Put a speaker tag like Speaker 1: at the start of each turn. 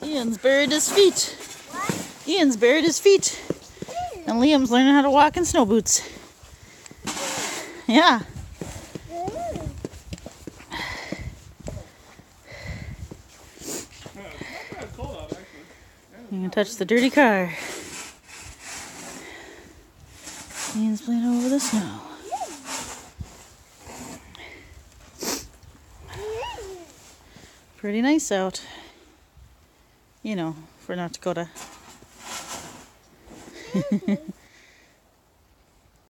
Speaker 1: Ian's buried his feet. Ian's buried his feet. And Liam's learning how to walk in snow boots. Yeah. You can touch the dirty car. Ian's playing over the snow. Pretty nice out. You know, for North Dakota.